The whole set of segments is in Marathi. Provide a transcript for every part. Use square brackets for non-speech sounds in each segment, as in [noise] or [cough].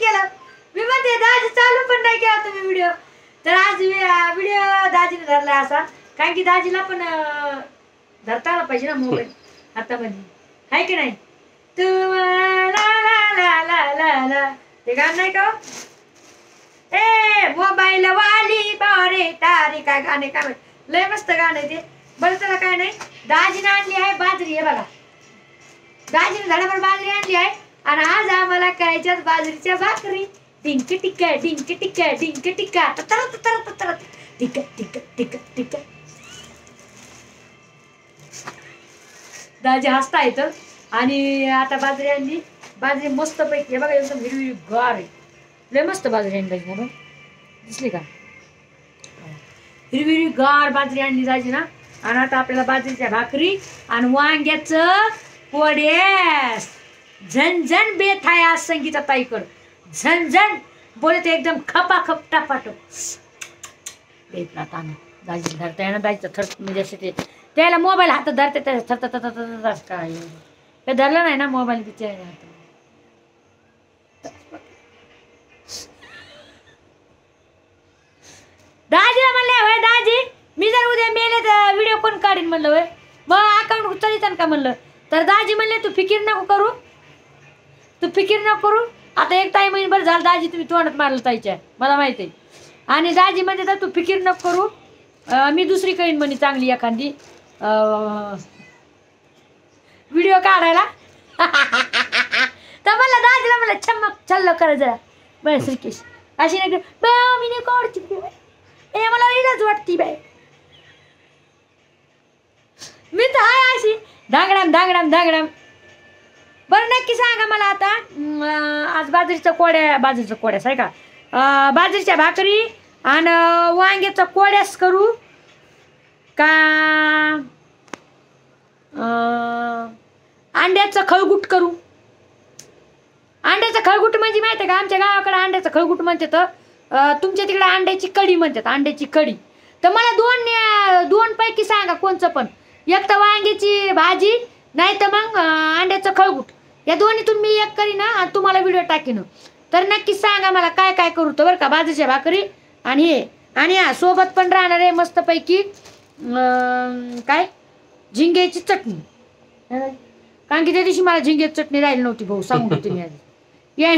केलं. मी म्हणते दाजी चालू पण नाही केला तुम्ही व्हिडिओ तर आज व्हिडिओ दाजीने धरला असा. कारण की दाजीला पण धरता आला पाहिजे ना मोबाईल. हातामध्ये आहे की नाही? तू ला ला ला ला ला. ला ते गाणं नाही का हो? ए मोबाईल वाली बारे तारी काय गाणे काय. लय मस्त गाणं ते. बरं त्याला काय नाही. दाजीने आणली आहे बाजरी आहे बघा. दाजीने झाडावर बाजरी आणली आहे. आणि आज आम्हाला करायच्यात बाजरीच्या भाकरी. डिंक टिक्का डिंक टिक्का डिंक टिका ततर ततर ततर टिक टिक टिक टिक दाजी हसता येतं आणि आता बाजरी आणली बाजरी मस्त पैकी आहे बघा एकदम हिरवी गार आहे. लय मस्त बाजरी आणली दाजी ना दिसली का? हिरवी हिरवी गार बाजरी आणली दाजी ना. आणि आता आपल्याला बाजरीच्या भाकरी आणि वांग्याचं पोड्यास झणझण बेत आहे आज संगीता ताईकड. झणझण बोलते एकदम खपा खप टापाटप. बेत दाजी धरता येणार दाजीचं थर म्हणजे असे ते त्याला मोबाईल हातात धरते त्याला थर थर काय? ते धरलं नाही ना मोबाईल तिच्या हातात दाजीला म्हणले होय दाजी मी जर उद्या मेले तर व्हिडिओ कोण काढीन? म्हणलं होय. मग अकाउंट उचलित का? म्हणलं. तर दाजी म्हणले तू फिकीर नको करू तू फिकीर न करू. आता एक ताई महिनभर झालं दाजी तुम्ही तोंडात मारलं ताईच्या. मला माहिती आहे. आणि दाजी म्हणजे तर तू फिकीर न करू. मी दुसरी करीन म्हणे चांगली एखादी. व्हिडिओ काढायला. [laughs] तर मला दाजीला मला छमक छल्ल कर जरा. बरं श्रीकेश. अशी नाही मी नाही काढची ए मला इलाच वाटती बाय मी तर हाय अशी. धांगडाम धांगडाम धांगडाम. बरं नक्की सांगा मला आता. अं, आज बाजरीच्या कोड्या बाजरीच्या कोड्यास आहे का अं, बाजरीच्या भाकरी आणि वांग्याचा कोड्यास करू का? अं, अंड्याचं खळगुट करू. अंड्याचं खळगुट म्हणजे माहिती आहे का? आमच्या गावाकडे अंड्याचं खळगुट म्हणतात. अं, तुमच्या तिकडे अंड्याची कढी म्हणतात अंड्याची कढी. तर मला दोन अं, दोन पैकी सांगा कोणचं पण. एक तर वांग्याची भाजी नाही तर मग अं, अंड्याचं खळगुट. या दोन्हीतून मी एक करीन आणि तुम्हाला व्हिडिओ टाकीन. तर नक्की सांगा मला काय काय करू तर बरं का बाजरीच्या भाकरी आणि हे. आणि हा सोबत पण राहणार आहे मस्तपैकी अं, काय? झिंग्याची चटणी. कारण की त्या दिवशी मला झिंग्याची चटणी राहिली नव्हती भाऊ सांगू देते मी आधी. या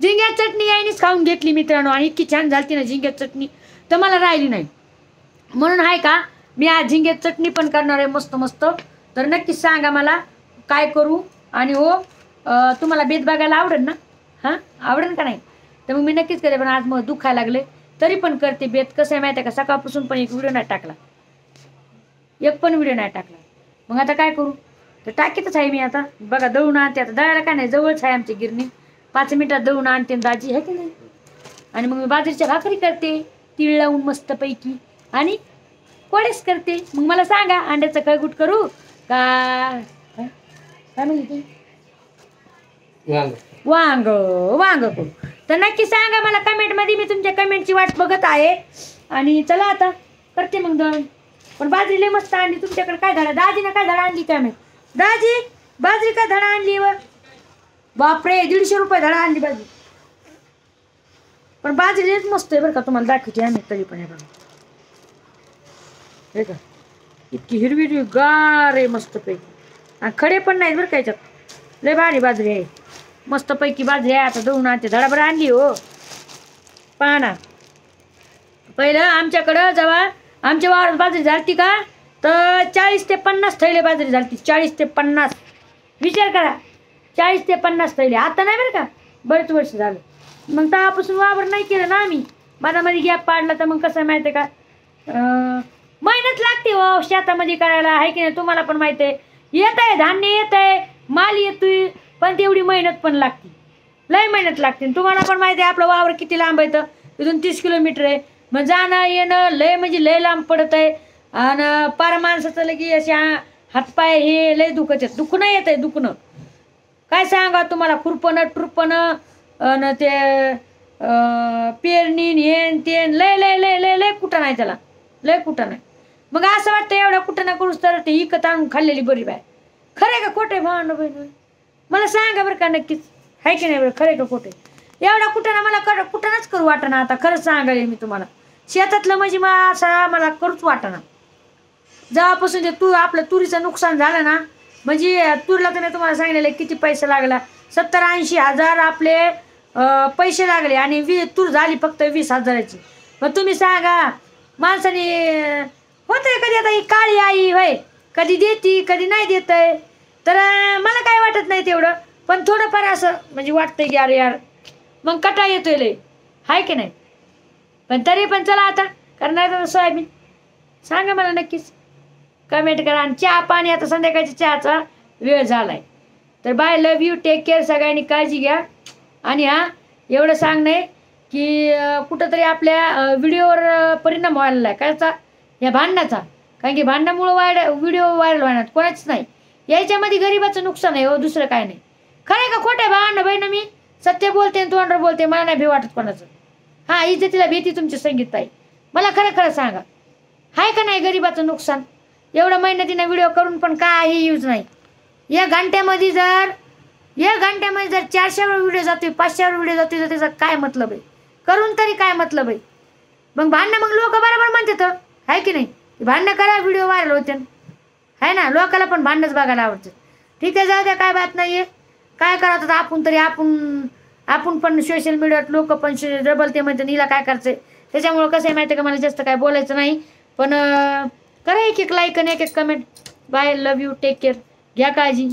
झिंग्यात चटणी यायनीच खाऊन घेतली मित्रांनो आणि इतकी छान झालती ना झिंग्यात चटणी तर मला राहिली नाही. म्हणून आहे का मी आज झिंग्यात चटणी पण करणार आहे मस्त मस्त. तर नक्कीच सांगा मला काय करू? आणि हो तुम्हाला बेत बघायला आवडेल ना? हां? आवडेल का नाही? तर मग मी नक्कीच करते पण आज मग दुखायला लागले. तरी पण करते बेत. कसं आहे माहिती आहे का? सकाळपासून पण एक व्हिडिओ नाही टाकला. एक पण व्हिडिओ नाही टाकला. मग आता काय करू? तर टाकीतच आहे मी आता. बघा दळून आणते आता. दळायला काय नाही जवळच आहे आमची गिरणी. पाच मिनिटात दळून आणते दाजी आहे की नाही? आणि मग मी बाजरीच्या भाकरी करते तीळ लावून मस्तपैकी. आणि कोडेच करते. मग मला सांगा अंड्याचं कळगुट करू? का काय म्हणली ती वांग. वांग. करू तर नक्की सांगा मला कमेंटमध्ये मी तुमच्या कमेंटची वाट बघत आहे. आणि चला आता करते मग दळण. पण बाजरी लय मस्त आणली तुमच्याकडे काय धडा? दाजीनं काय धडा आणली काय माहीत दाजी बाजरी काय धडा आणली व? बापरे दीडशे रुपये धडा आणली बाजरी. पण बाजरी लयच मस्त आहे बरं का तुम्हाला दाखवते आम्ही तरी पण आहे बघा. हे का? इतकी हिरवी हिरवी गार आहे मस्त पैकी. आणि खडे पण नाहीत बरं का याच्यात. लय भारी बाजरी आहे. मस्तपैकी बाजरी आहे. आता दळून आणते. धडाभर आणली हो. पहा पहिलं आमच्याकडं जेव्हा आमच्या वावरात बाजरी झालती का तर चाळीस ते पन्नास थैले बाजरी झालती. चाळीस ते पन्नास. विचार करा. चाळीस ते पन्नास थैले. आता नाही बरं का? बरेच वर्ष झालं. मग तेव्हापासून वावर नाही केलं ना आम्ही. मधामध्ये गॅप पाडला तर मग कसं आहे माहिती आहे का? मेहनत लागते हो. शेतामध्ये करायला. आहे की नाही? तुम्हाला पण माहिती आहे. येत आहे धान्य येत आहे माल येतोय पण तेवढी मेहनत पण लागते. लय मेहनत लागते. आणि तुम्हाला पण माहिती आहे आपलं वावर किती लांब आहे तर इथून तीस किलोमीटर आहे. मग जाणं येणं लय म्हणजे लय लांब पडत आहे. आणि पार माणसाचं लगी अशा हातपाय हे लय दुखत आहेत. दुखणं येत आहे दुखणं. काय सांगा तुम्हाला? खुरपणं टुरपणं आणि ते पेरणी हेन तेन लय लय लय लय लय कुठं नाही त्याला. लय कुठं नाही. मग असं वाटतं एवढ्या कुठं ना करूच तर ते इकत आणून खाल्लेली बरी बाय. खरं आहे का खोटे आहे बहिण? मला सांगा बरं का नक्कीच. आहे की नाही बरं? खरे का खोटे एवढा कुठं ना मला कर कुठंच करू वाटना आता. खरंच सांगायला मी तुम्हाला. शेतातलं म्हणजे मग असा मला करूच वाटना जेव्हापासून ते तूर आपलं तुरीचं नुकसान झालं ना म्हणजे तुरीला तर मी तुम्हाला सांगितलेलं किती पैसा लागला? सत्तर ऐंशी हजार आपले पैसे लागले आणि वी तूर झाली फक्त वीस हजाराची. मग तुम्ही सांगा माणसाने होतंय कधी आता ही काळी आई होय? कधी देती कधी नाही देत आहे तर मला काय वाटत नाही तेवढं. पण थोडंफार असं म्हणजे वाटतंय की अरे यार मग कटा येतोय लय. हाय की नाही? पण तरी पण चला आता. करणार तर सोयाबीन. सांगा मला नक्कीच. कमेंट करा. आणि चहा पाणी आता संध्याकाळच्या चहाचा वेळ झालाय. तर bye love you take care सगळ्यांनी काळजी घ्या. आणि हा एवढं सांगणं आहे की कुठंतरी आपल्या व्हिडिओवर परिणाम व्हायला आहे कायचा या भांडणाचा. कारण की भांडणामुळं वायड व्हिडिओ व्हायरल होणार कोणाच नाही. याच्यामध्ये गरिबाचं नुकसान आहे हो दुसरं काय नाही. खरं आहे का खोटं आहे भांडणं बहिणं मी? सत्य बोलते आणि तोंडवर बोलते मला नाही भी वाटत कोणाचं. हां इज्जतीला भीती तुमची संगीत आहे मला खरं खरं सांगा. आहे का नाही गरिबाचं नुकसान? एवढं मेहनतीनं व्हिडिओ करून पण काही यूज नाही. या घंट्यामध्ये जर या घंट्यामध्ये जर चारशेवर व्हिडिओ जातोय पाचशेवर व्हिडिओ जातोय तर त्याचा काय मतलब आहे? करून तरी काय मतलब आहे? मग भांडणं मग लोक बरोबर म्हणतात हो. आहे की नाही? भांडणं करा व्हिडिओ व्हायरल होते आहे ना? लोकाला पण भांडणंच बघायला आवडतं. ठीक आहे जाऊ द्या काय बात नाही आहे काय करत आता? आपण तरी आपण आपण पण सोशल मीडियात लोक पण डबल ते म्हणते हिला काय करायचंय? त्याच्यामुळं कसं आहे माहिती आहे का? मला जास्त काय बोलायचं नाही. पण करा एक एक लाईक आणि एक एक comment bye love you take care घ्या काळजी.